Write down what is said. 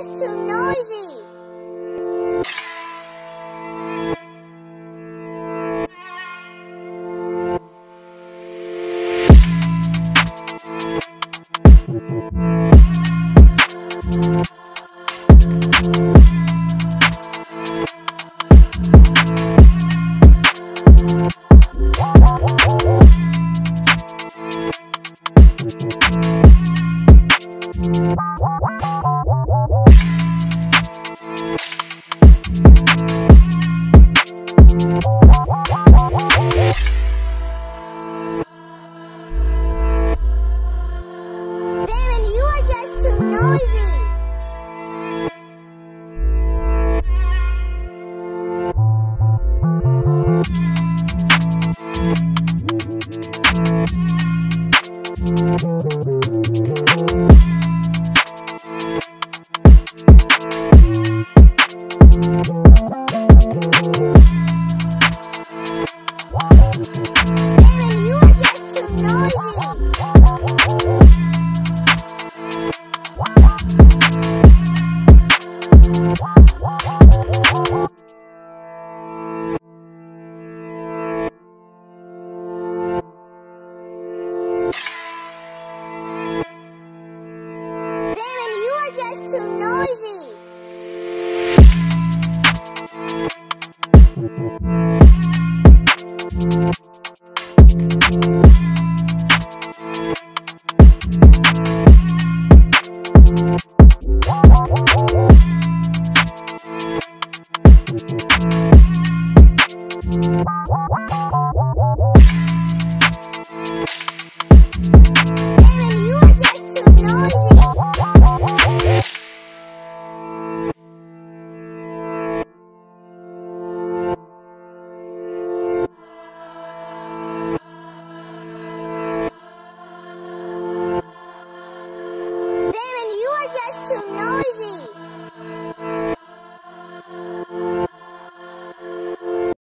is too noisy. Thank Wow, wow.